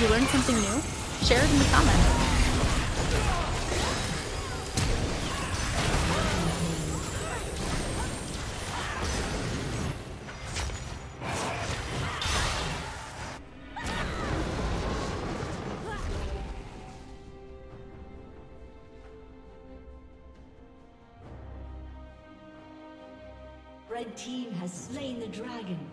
Did you learn something new? Share it in the comments. Red team has slain the dragon.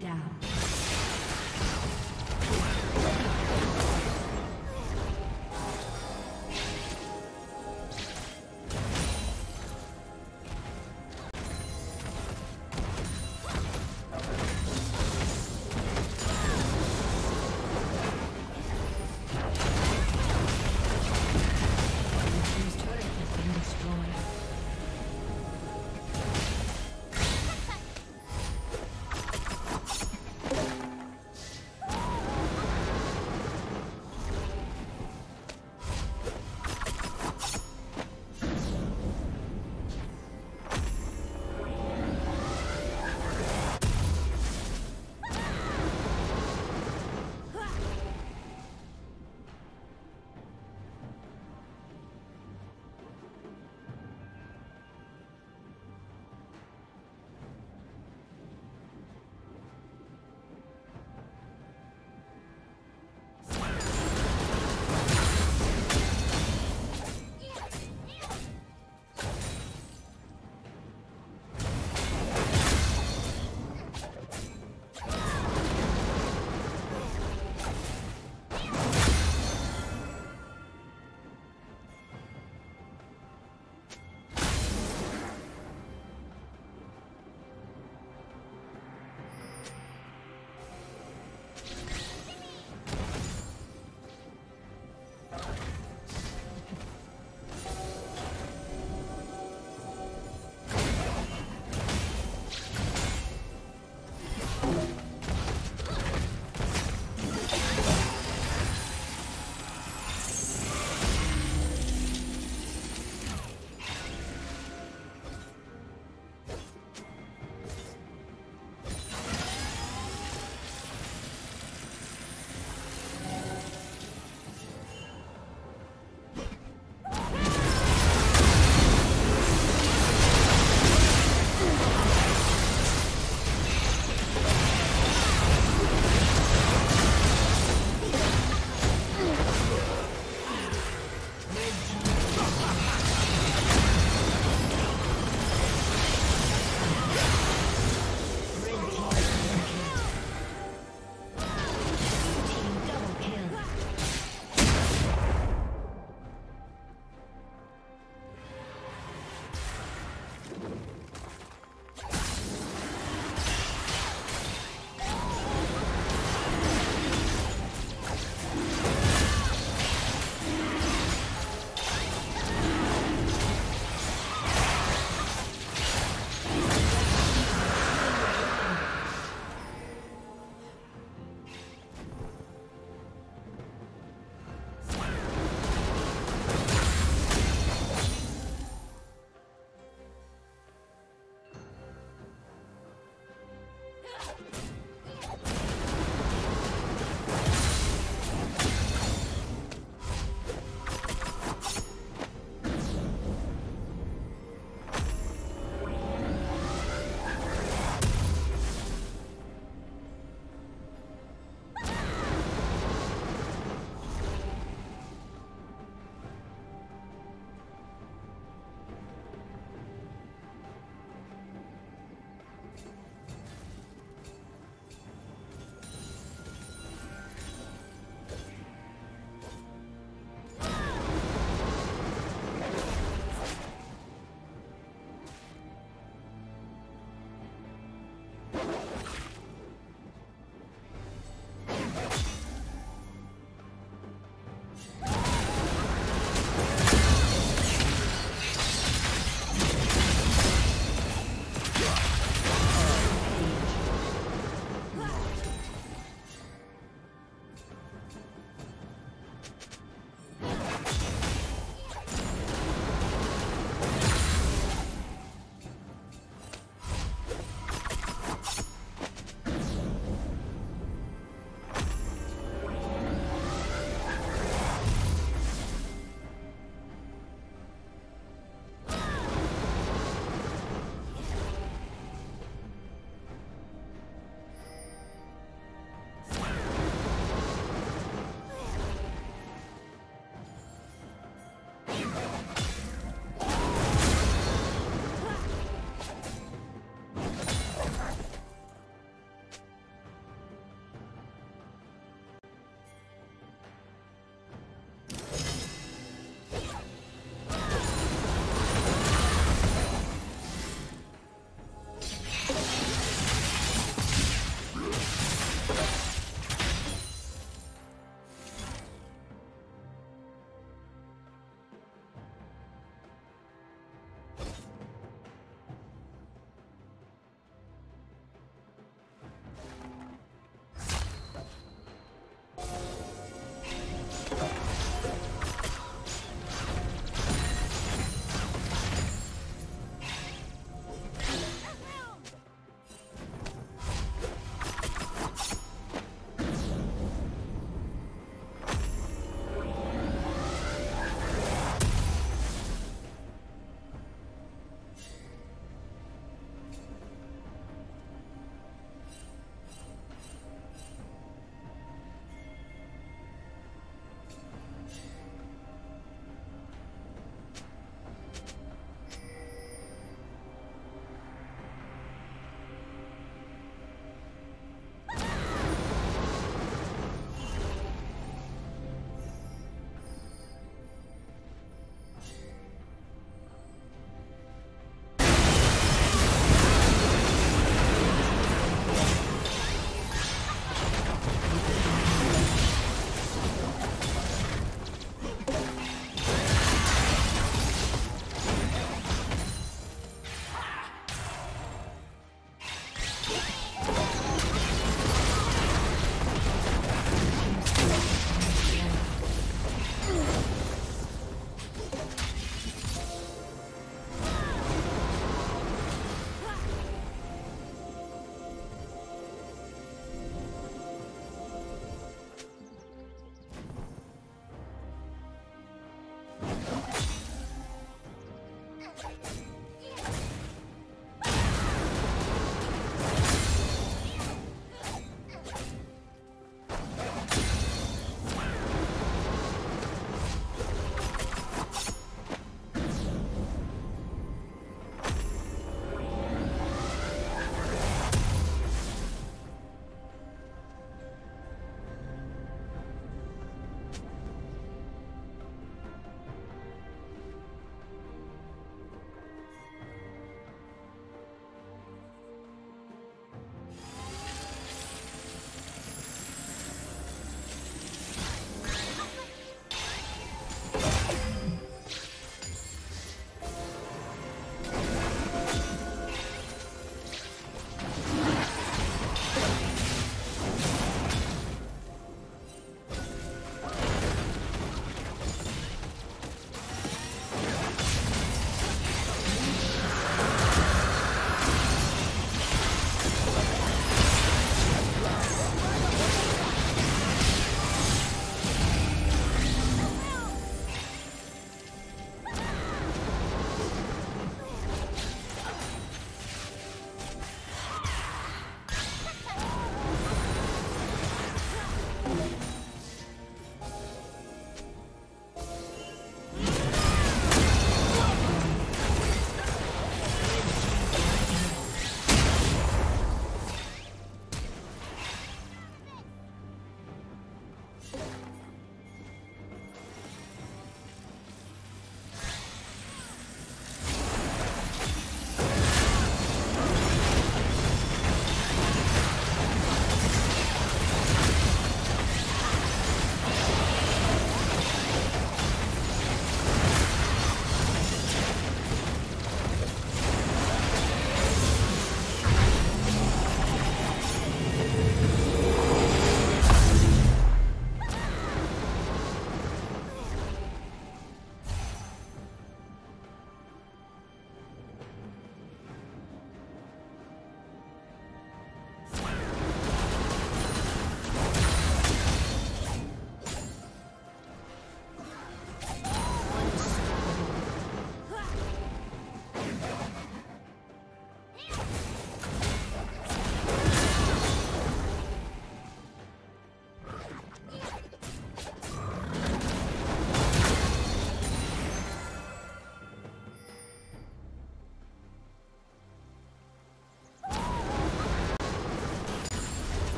down.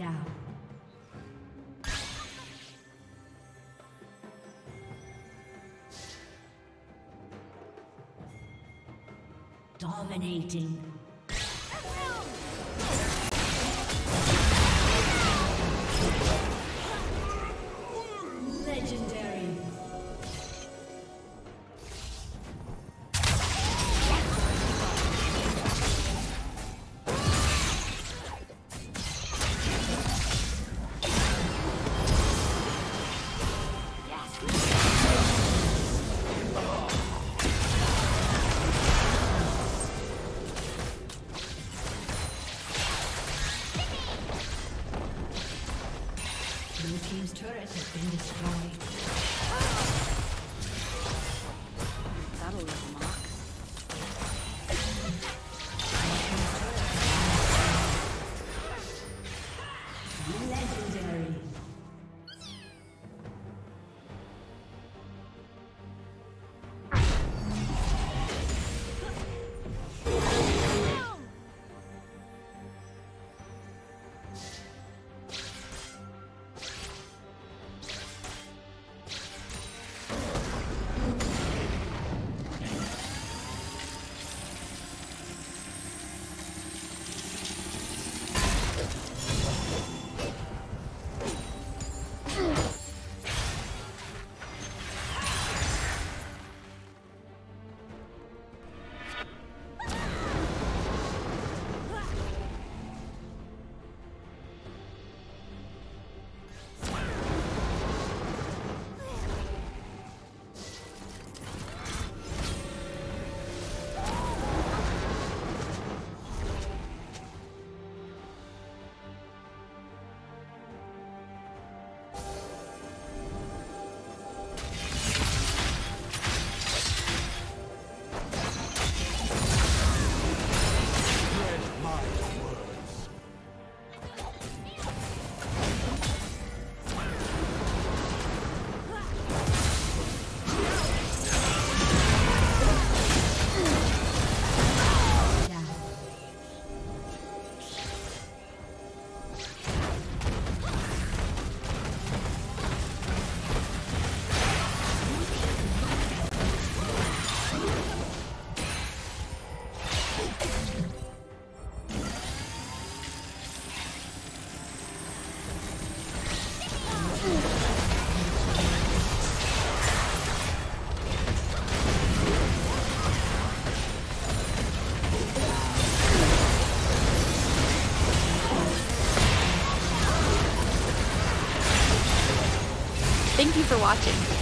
Down. Dominating. For watching.